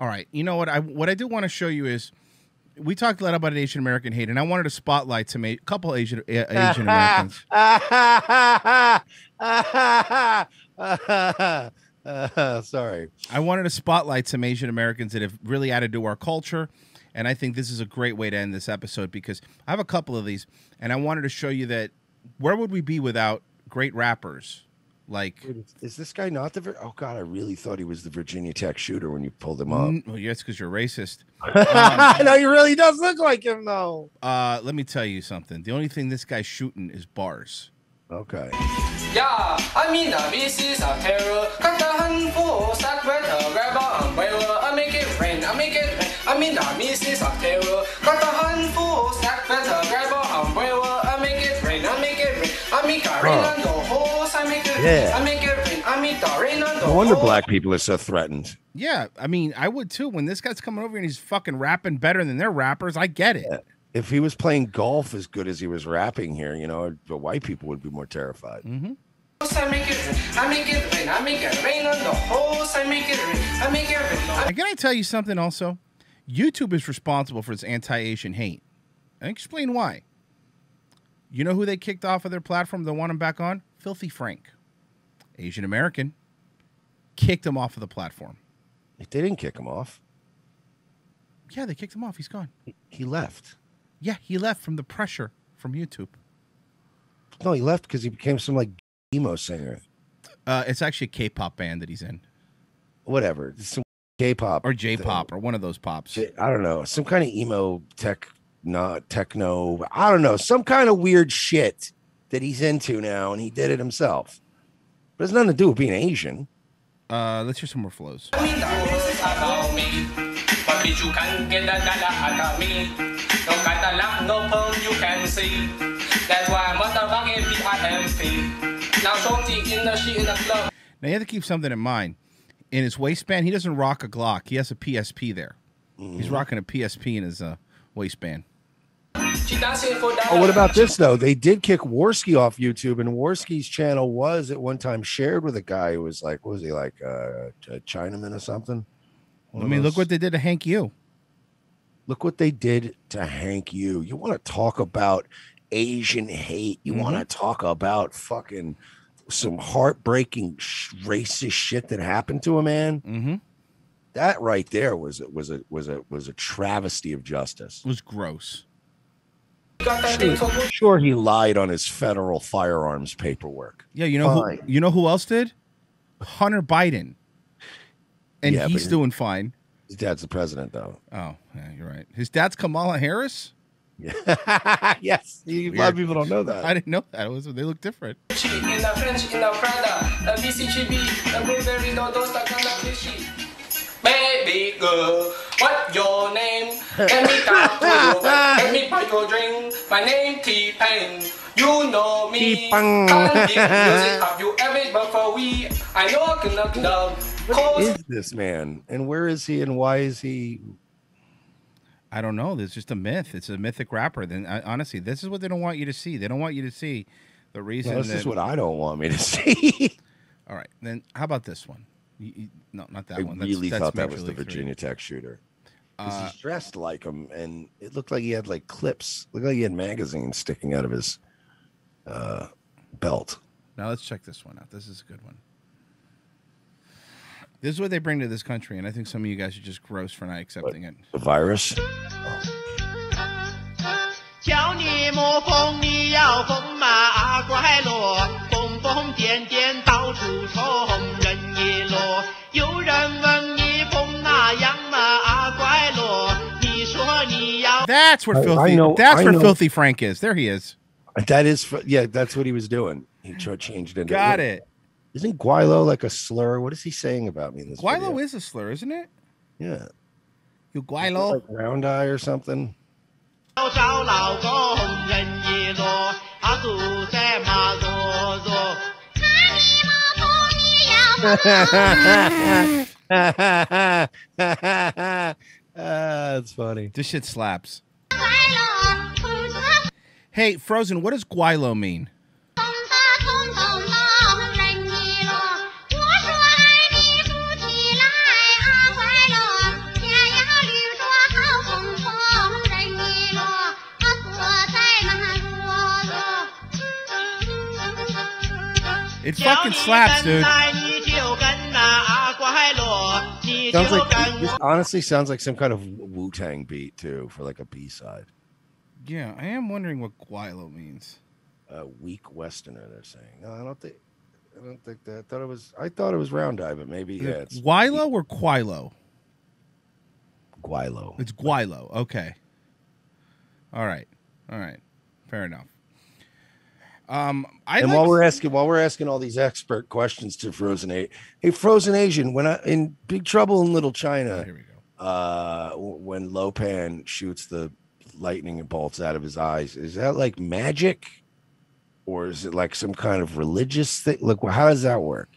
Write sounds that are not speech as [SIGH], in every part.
All right. You know what? I what I do want to show you is we talked a lot about Asian American hate, and I wanted to spotlight some a couple Asian uh, Asian Americans. [LAUGHS] sorry. I wanted to spotlight some Asian Americans that have really added to our culture. And I think this is a great way to end this episode because I have a couple of these, and I wanted to show you that where would we be without great rappers like Wait, is- is this guy not the? Oh God, I really thought he was the Virginia Tech shooter when you pulled him up. Mm, well, yes, because you're racist. [LAUGHS] no, he really does look like him though. Uh, let me tell you something. The only thing this guy's shooting is bars. Okay. Yeah, I mean the pieces of terror. Cut the handful, stack with a grab a umbrella. I make it rain, I make it rain. I mean the pieces of terror. Cut the handful, stack with a grab a umbrella. I make it rain, I make it rain. I make it rain on the horse. I make it rain, Yeah. I make it rain. I make the rain on the No wonder black people are so threatened. Yeah, I mean, I would too. When this guy's coming over and he's fucking rapping better than their rappers, I get it. If he was playing golf as good as he was rapping here, you know, the white people would be more terrified. Mm-hmm. I make it rain, I make it rain. I make it rain on the horse. I make it rain, I make it rain. I And can I tell you something also? YouTube is responsible for this anti-Asian hate. And explain why. You know who they kicked off of their platform? They want him back on? Filthy Frank, Asian American, kicked him off of the platform. They didn't kick him off. Yeah, they kicked him off. He's gone. He left. Yeah, he left from the pressure from YouTube. No, he left because he became some like emo singer. Uh, it's actually a K-pop band that he's in, Whatever. Some K-pop or J-pop, or one of those pops. I don't know. Some kind of emo tech, not techno. I don't know. Some kind of weird shit that he's into now, and he did it himself. But it's nothing to do with being Asian. Uh, let's hear some more flows. mean the horse about me. But bitch, you can't get a dollar out of me. No got a laugh, no pearl you can see. That's why motherfucking P-I-M-P. Now Shorty in the shit in the club. Now you have to keep something in mind. In his waistband, he doesn't rock a Glock. He has a PSP there. He's rocking a PSP in his uh, waistband. Oh, what about this though? They did kick Warski off YouTube, and Warski's channel was at one time shared with a guy who was like, what was he like, uh, a Chinaman or something? One I mean, look what they did to Hank U. look what they did to Hank U. You want to talk about Asian hate? You want to talk about fucking some heartbreaking racist shit that happened to a man? Mm-hmm. That right there was was a was a was a travesty of justice. It was gross. Sure, sure he lied on his federal firearms paperwork. Yeah, you know Fine. who? You know who else did? Hunter Biden, and Yeah, he's doing fine. His dad's the president, though. Oh, yeah, you're right. His dad's Kamala Harris. [LAUGHS] yes, you- a lot of people don't know that. I didn't know that. It was they look different. in the French, in the Prada, the BCBG, the Burberry, the those the kind of fishy. Baby girl, what your name? Let me talk to you. Let me buy your drink. My name T Pain. You know me. T-Pain. Can't give music. Have you ever but for we? I know I can knock down. What this man, and where is he, and why is he? I don't know. There's just a myth. It's a mythic rapper. Then I, honestly, this is what they don't want you to see. They don't want you to see the reason. Well, this that, is what I don't want me to [LAUGHS] see. All right, then how about this one? You- you- no, not that I one. That's, really that's thought that Major was the League Three. Virginia Tech shooter. 'Cause Uh, he's dressed like him, and it looked like he had like clips. Looked like he had magazines sticking out of his uh, belt. Now let's check this one out. This is a good one. This is what they bring to this country, and I think some of you guys are just gross for not accepting it. The virus. 叫 That's where I, filthy. I know, that's I where know. filthy Frank is. There he is. That is, yeah, that's what he was doing. He changed into. Got it. Isn't Guilo like a slur? What is he saying about me? In this Guilo video? is a slur, isn't it? Yeah. You Guilo. Like round eye or something. uh, [LAUGHS] [LAUGHS] that's funny. This shit slaps. Hey, Frozen, what does Guilo mean? It fucking slaps, dude. Sounds like, this honestly sounds like some kind of Wu Tang beat too for like a B side. Yeah, I am wondering what Guaylo means. A weak Westerner, they're saying. No, I don't think. I don't think that. I thought it was. I thought it was Round Eye, but maybe yeah. It's Guilo or Quilo. Guaylo. It's Guaylo. Okay. All right. All right. Fair enough. Um, I and like, while we're asking, while we're asking all these expert questions to Frozen Eight, hey, Frozen Asian, when I in Big Trouble in Little China, here we go. uh, when Lo Pan shoots the lightning bolts out of his eyes, is that like magic, or is it like some kind of religious thing? Like, how does that work?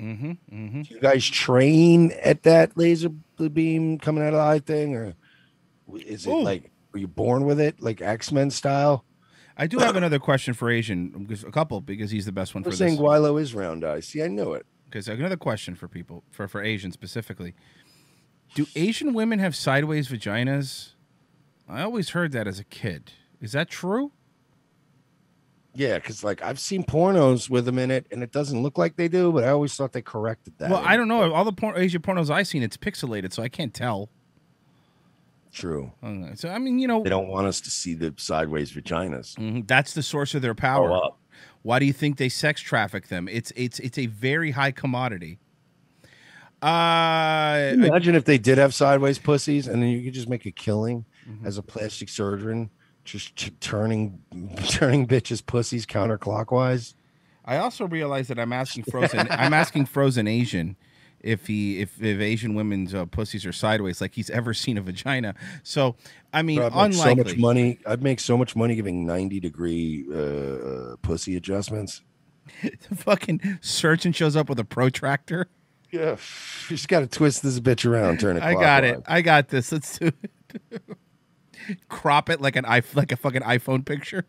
Mm-hmm. Mm-hmm. Do you guys train at that laser beam coming out of the eye thing, or is it Ooh. like were you born with it, like X Men style? I do have another question for Asian, a couple, because he's the best one We're for saying this. Guilo is round eye. See, I knew it. Because another question for people, for for Asian specifically, do Asian women have sideways vaginas? I always heard that as a kid. Is that true? Yeah, because like I've seen pornos with them in it, and it doesn't look like they do, but I always thought they corrected that. well, I don't know. All the por- Asian pornos I've seen, it's pixelated, so I can't tell. True. Uh, So I mean, you know, They don't want us to see the sideways vaginas. mhm, that's the source of their power. Why do you think they sex traffic them? It's it's it's a very high commodity. Uh, Imagine if they did have sideways pussies, and then you could just make a killing Mm-hmm. as a plastic surgeon, just ch- turning [LAUGHS] turning bitches' pussies counterclockwise. I also realize that I'm asking Frozen. I'm asking Frozen Asian if he if, if Asian women's uh, pussies are sideways, like he's ever [LAUGHS] seen a vagina. So I mean, Bro, I'd make so much money. I'd make so much money giving ninety degree uh, uh, pussy adjustments. [LAUGHS] the fucking surgeon shows up with a protractor. Yeah, [LAUGHS] you just got to twist this bitch around, turn it. I got it. I got this. Let's do it. Crop it like an i like a fucking iPhone picture.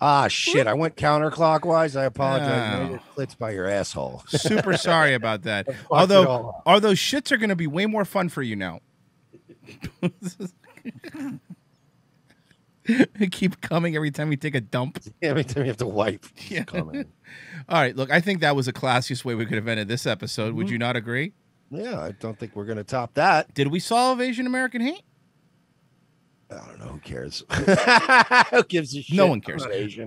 Ah, shit! I went counterclockwise. I apologize. Oh. Clits by your asshole. [LAUGHS] Super sorry about that. Although, although shits are going to be way more fun for you now. [LAUGHS] Keep coming every time you take a dump. [LAUGHS] Every time you have to wipe. Yeah. coming. All right, look, I think that was the classiest way we could have ended this episode. Would you not agree? Yeah, I don't think we're gonna top that. Did we solve Asian American hate? I don't know. Who cares? [LAUGHS] who gives a shit? No one cares. not Asian.